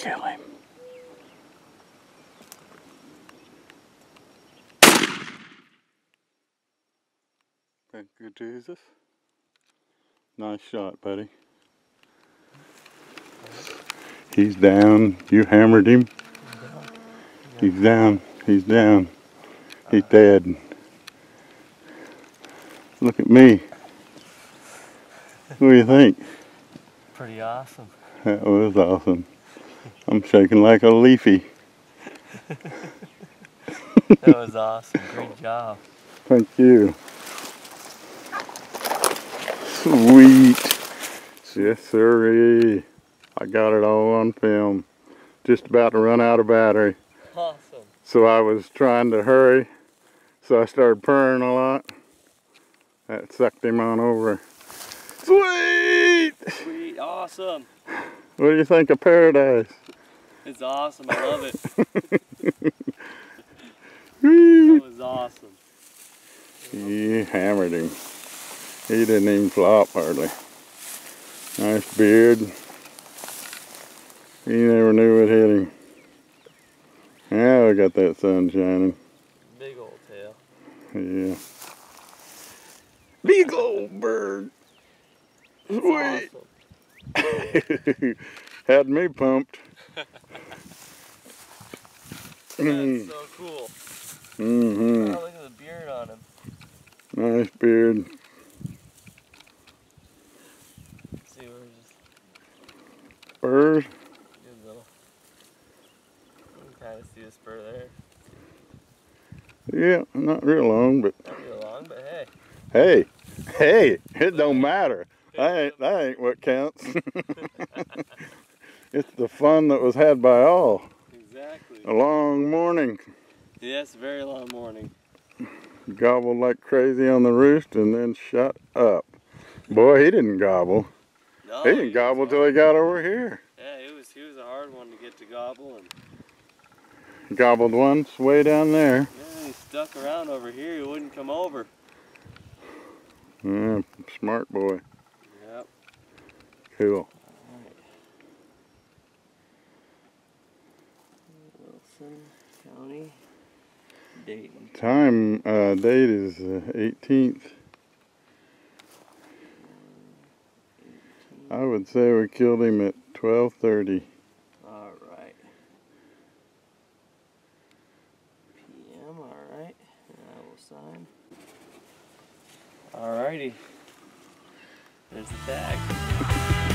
kill him. Thank you, Jesus. Nice shot, buddy. He's down. You hammered him. He's down. He's down. He's dead. Look at me. What do you think? Pretty awesome. That was awesome. I'm shaking like a leafy. That was awesome. Great job. Thank you. Sweet. Yes, sirree. I got it all on film. Just about to run out of battery. Awesome. So I was trying to hurry. So I started purring a lot. That sucked him on over. Sweet! Sweet. Awesome. What do you think of paradise? It's awesome. I love it. That was awesome. He hammered him. He didn't even flop hardly. Nice beard. He never knew what hit him. Now we got that sun shining. Big old tail. Yeah. Big old bird. Sweet. awesome. Had me pumped. That's so cool. Mm-hmm. Oh, look at the beard on him. Nice beard. Let's see, we're just Bird. good little. You can kind of see the spur there. Yeah, not real long, but Not real long, but hey. hey, hey, it don't matter. That ain't, that ain't what counts. it's the fun that was had by all. Exactly. A long morning. Yes, very long morning. Gobbled like crazy on the roost and then shut up. Boy, he didn't gobble. No, He didn't gobble till he got over here. Yeah, he was he was a hard one to get to gobble, and Gobbled once way down there. yeah, he stuck around over here. He wouldn't come over. Yeah, smart boy. Cool. Wilson County, Dayton. Time, uh, date is uh, 18th. I would say we killed him at 12:30. All right. PM. All right. I will sign. All righty. There's the tag.